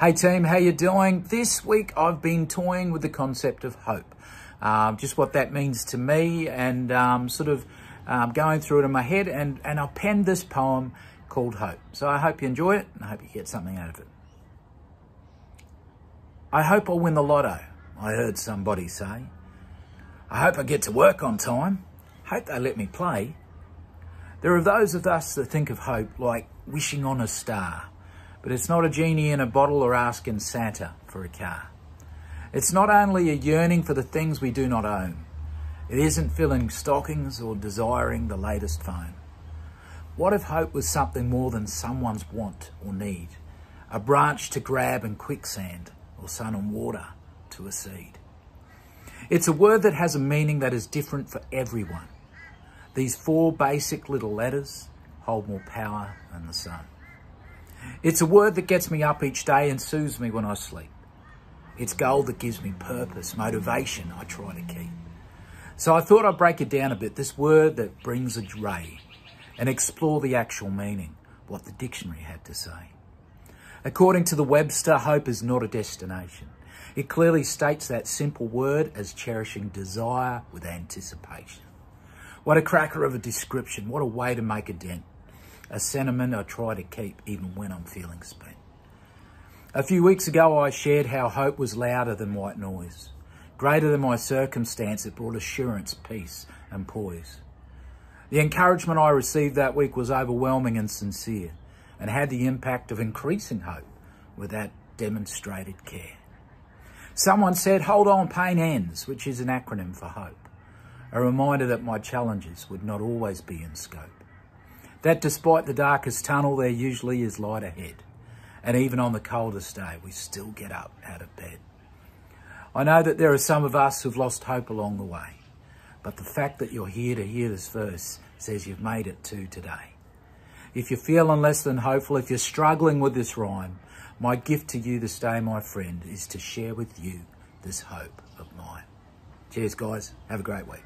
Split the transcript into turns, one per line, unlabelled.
Hey team, how you doing? This week I've been toying with the concept of hope. Um, just what that means to me and um, sort of um, going through it in my head and, and I penned this poem called Hope. So I hope you enjoy it and I hope you get something out of it. I hope I'll win the lotto, I heard somebody say. I hope I get to work on time. Hope they let me play. There are those of us that think of hope like wishing on a star but it's not a genie in a bottle or asking Santa for a car. It's not only a yearning for the things we do not own. It isn't filling stockings or desiring the latest phone. What if hope was something more than someone's want or need? A branch to grab in quicksand or sun and water to a seed. It's a word that has a meaning that is different for everyone. These four basic little letters hold more power than the sun. It's a word that gets me up each day and soothes me when I sleep. It's gold that gives me purpose, motivation I try to keep. So I thought I'd break it down a bit, this word that brings a ray, and explore the actual meaning, what the dictionary had to say. According to the Webster, hope is not a destination. It clearly states that simple word as cherishing desire with anticipation. What a cracker of a description. What a way to make a dent a sentiment I try to keep even when I'm feeling spent. A few weeks ago, I shared how hope was louder than white noise. Greater than my circumstance, it brought assurance, peace, and poise. The encouragement I received that week was overwhelming and sincere and had the impact of increasing hope with that demonstrated care. Someone said, hold on, pain ends, which is an acronym for hope. A reminder that my challenges would not always be in scope that despite the darkest tunnel, there usually is light ahead. And even on the coldest day, we still get up out of bed. I know that there are some of us who've lost hope along the way, but the fact that you're here to hear this verse says you've made it to today. If you're feeling less than hopeful, if you're struggling with this rhyme, my gift to you this day, my friend, is to share with you this hope of mine. Cheers, guys. Have a great week.